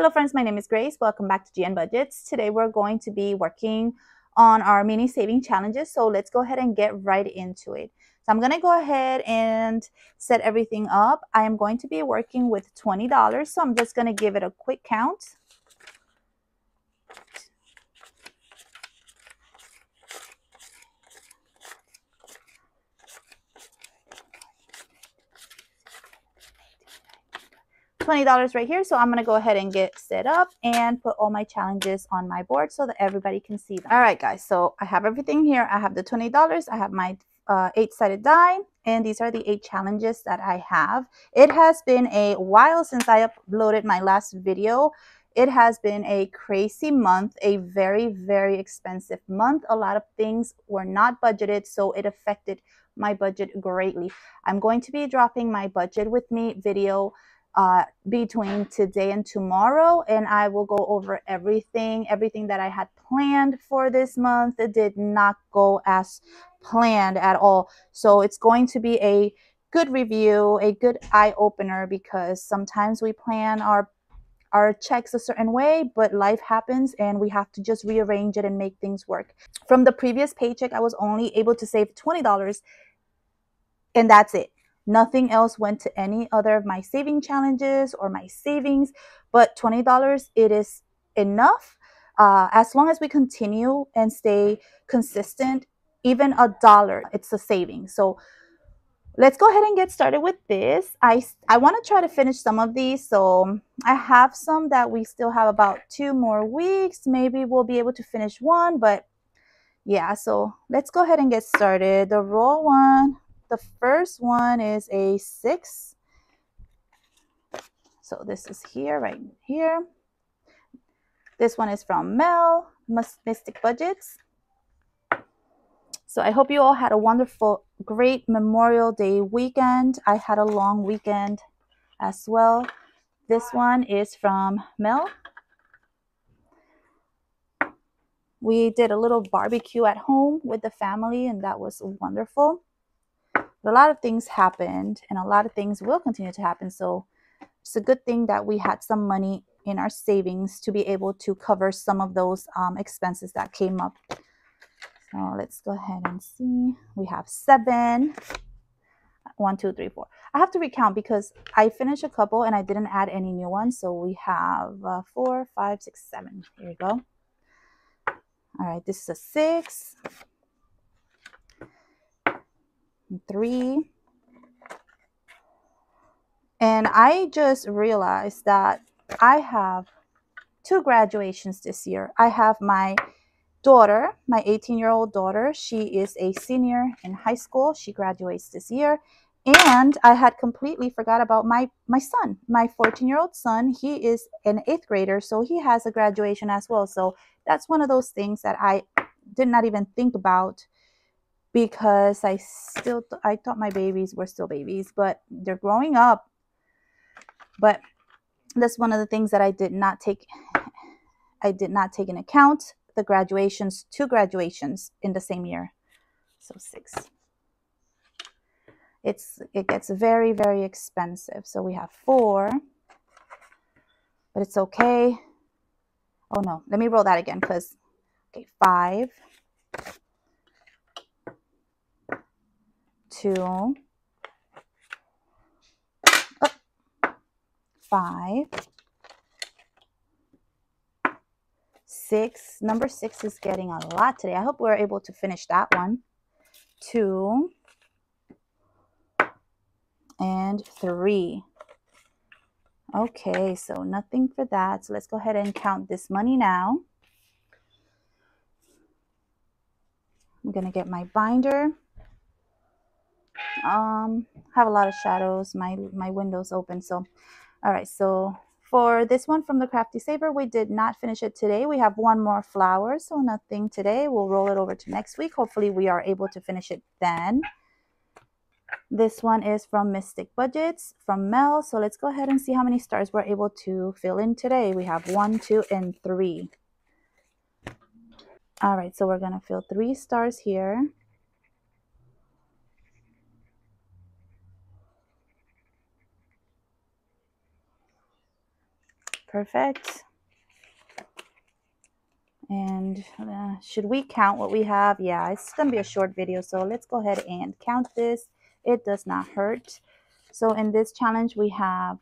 Hello friends, my name is Grace. Welcome back to G'ann Budgets. Today we're going to be working on our mini saving challenges. So let's go ahead and get right into it. So I'm going to go ahead and set everything up. I am going to be working with $20. So I'm just going to give it a quick count. $20 right here. So I'm going to go ahead and get set up and put all my challenges on my board so that everybody can see them. All right, guys. So I have everything here. I have the $20. I have my uh, eight-sided die. And these are the eight challenges that I have. It has been a while since I uploaded my last video. It has been a crazy month, a very, very expensive month. A lot of things were not budgeted, so it affected my budget greatly. I'm going to be dropping my budget with me video uh, between today and tomorrow and I will go over everything, everything that I had planned for this month. It did not go as planned at all. So it's going to be a good review, a good eye opener because sometimes we plan our our checks a certain way, but life happens and we have to just rearrange it and make things work. From the previous paycheck, I was only able to save $20 and that's it. Nothing else went to any other of my saving challenges or my savings, but $20, it is enough. Uh, as long as we continue and stay consistent, even a dollar, it's a saving. So let's go ahead and get started with this. I, I want to try to finish some of these. So I have some that we still have about two more weeks. Maybe we'll be able to finish one, but yeah, so let's go ahead and get started. The roll one, the first one is a six. So this is here, right here. This one is from Mel, Mystic Budgets. So I hope you all had a wonderful, great Memorial Day weekend. I had a long weekend as well. This one is from Mel. We did a little barbecue at home with the family and that was wonderful. But a lot of things happened and a lot of things will continue to happen. So it's a good thing that we had some money in our savings to be able to cover some of those um, expenses that came up. So let's go ahead and see. We have seven. One, two, three, four. I have to recount because I finished a couple and I didn't add any new ones. So we have uh, four, five, six, seven. Here we go. All right, this is a six three. And I just realized that I have two graduations this year. I have my daughter, my 18 year old daughter. She is a senior in high school. She graduates this year. And I had completely forgot about my, my son, my 14 year old son. He is an eighth grader, so he has a graduation as well. So that's one of those things that I did not even think about because I still th- I thought my babies were still babies, but they're growing up. But that's one of the things that I did not take I did not take in account the graduations, two graduations in the same year. So 6. It's it gets very very expensive. So we have 4. But it's okay. Oh no, let me roll that again cuz okay, 5 two, five, six. Number six is getting a lot today. I hope we're able to finish that one. Two and three. Okay, so nothing for that. So let's go ahead and count this money now. I'm going to get my binder um have a lot of shadows. My my windows open so. All right so for this one from the crafty saver we did not finish it today. We have one more flower so nothing today. We'll roll it over to next week. Hopefully we are able to finish it then. This one is from mystic budgets from mel. So let's go ahead and see how many stars we're able to fill in today. We have one two and three. All right so we're gonna fill three stars here Perfect. And uh, should we count what we have? Yeah, it's going to be a short video. So let's go ahead and count this. It does not hurt. So in this challenge, we have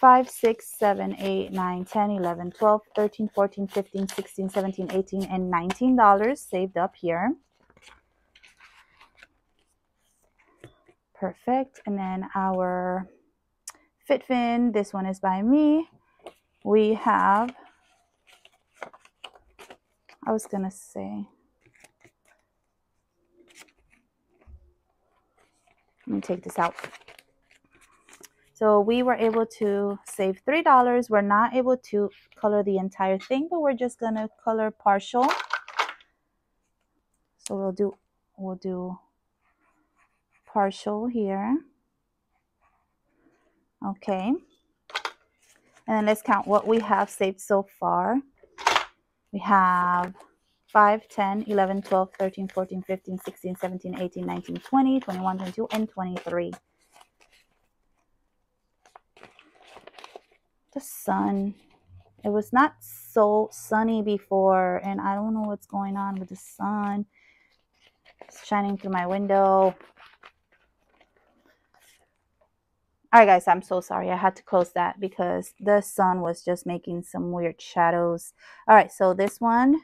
5, 6, 7, 8, 9, 10, 11, 12, 13, 14, 15, 16, 17, 18, and $19 saved up here. Perfect. And then our FitFin, this one is by me. We have, I was going to say, let me take this out. So we were able to save $3. We're not able to color the entire thing, but we're just going to color partial. So we'll do, we'll do partial here. Okay. And let's count what we have saved so far. We have 5, 10, 11, 12, 13, 14, 15, 16, 17, 18, 19, 20, 21, 22, and 23. The sun. It was not so sunny before, and I don't know what's going on with the sun. It's shining through my window. All right, guys, I'm so sorry. I had to close that because the sun was just making some weird shadows. All right, so this one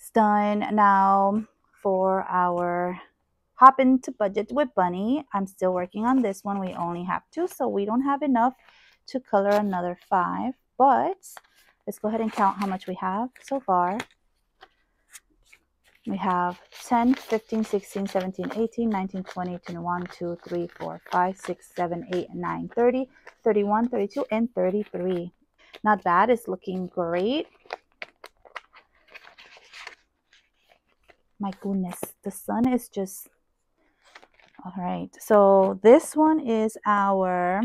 is done. Now for our hop into budget with Bunny, I'm still working on this one. We only have two, so we don't have enough to color another five. But let's go ahead and count how much we have so far we have 10, 15, 16, 17, 18, 19, 20, 21, 2, 3, 4, 5, 6, 7, 8, 9, 30, 31, 32, and 33. Not bad. It's looking great. My goodness, the sun is just... All right, so this one is our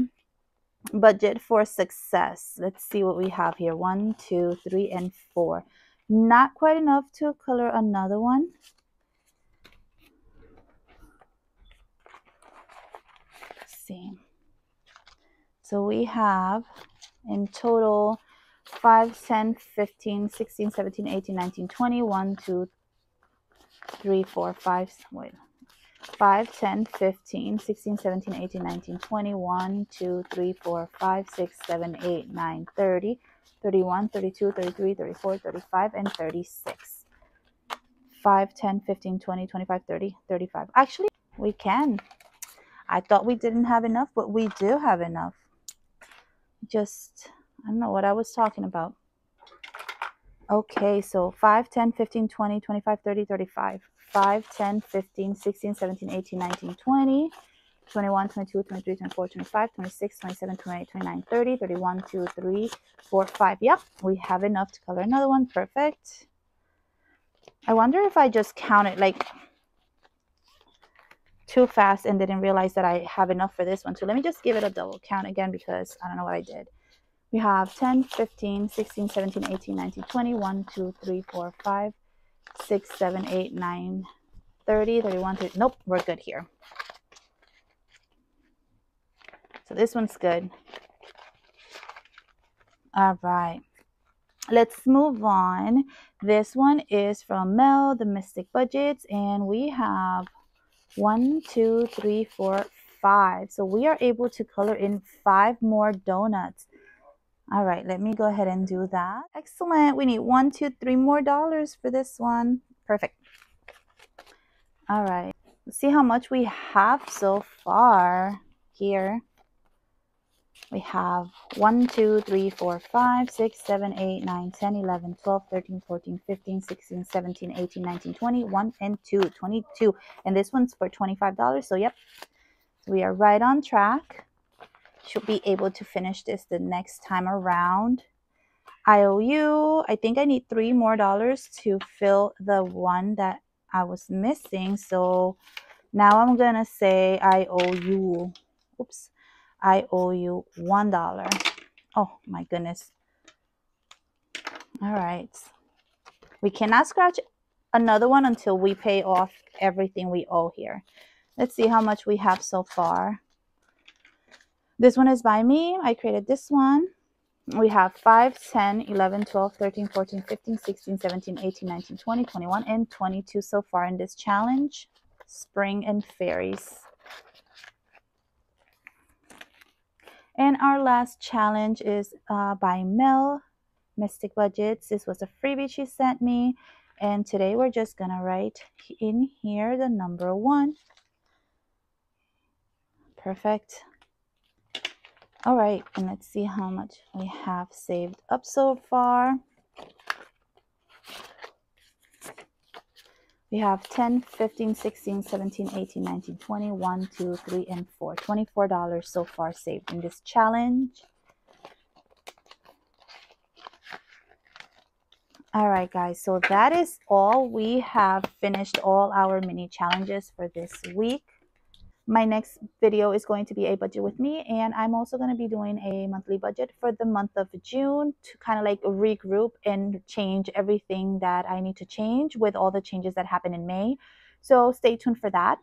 budget for success. Let's see what we have here. One, two, three, and four. Not quite enough to color another one. Let's see. So we have in total 5, 10, 15, 16, 17, 18, 19, 20, 1, 2, 3, 4, 5, wait, 5, 10, 15, 16, 17, 18, 19, 20, 1, 2, 3, 4, 5, 6, 7, 8, 9, 30, 31, 32, 33, 34, 35, and 36. 5, 10, 15, 20, 25, 30, 35. Actually, we can. I thought we didn't have enough, but we do have enough. Just, I don't know what I was talking about. Okay, so 5, 10, 15, 20, 25, 30, 35. 5, 10, 15, 16, 17, 18, 19, 20. 21, 22, 23, 24, 25, 26, 27, 28, 29, 30, 31, 2, 3, 4, 5. Yep, we have enough to color another one. Perfect. I wonder if I just counted like too fast and didn't realize that I have enough for this one. So let me just give it a double count again because I don't know what I did. We have 10, 15, 16, 17, 18, 19, 20, 1, 2, 3, 4, 5, 6, 7, 8, 9, 30, 31, 30. Nope, we're good here. So this one's good. All right. Let's move on. This one is from Mel, the Mystic Budgets, and we have one, two, three, four, five. So we are able to color in five more donuts. All right, let me go ahead and do that. Excellent. We need one, two, three more dollars for this one. Perfect. All right. Let's see how much we have so far here we have 1, 2, 3, 4, 5, 6, 7, 8, 9, 10, 11, 12, 13, 14, 15, 16, 17, 18, 19, 20, 1 and 2, 22. And this one's for $25. So, yep, we are right on track. Should be able to finish this the next time around. I owe you, I think I need three more dollars to fill the one that I was missing. So now I'm going to say I owe you. Oops. I owe you one dollar. Oh my goodness. All right. We cannot scratch another one until we pay off everything we owe here. Let's see how much we have so far. This one is by me. I created this one. We have 5, 10, 11, 12, 13, 14, 15, 16, 17, 18, 19, 20, 21, and 22 so far in this challenge. Spring and fairies. And our last challenge is uh, by Mel, Mystic Budgets. This was a freebie she sent me. And today we're just going to write in here the number one. Perfect. All right, and let's see how much we have saved up so far. We have 10, 15, 16, 17, 18, 19, 20, 1, 2, 3, and 4. $24 so far saved in this challenge. All right, guys, so that is all. We have finished all our mini challenges for this week my next video is going to be a budget with me and i'm also going to be doing a monthly budget for the month of june to kind of like regroup and change everything that i need to change with all the changes that happen in may. So stay tuned for that.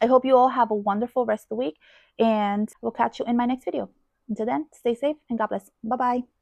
I hope you all have a wonderful rest of the week and we'll catch you in my next video. Until then stay safe and god bless. Bye bye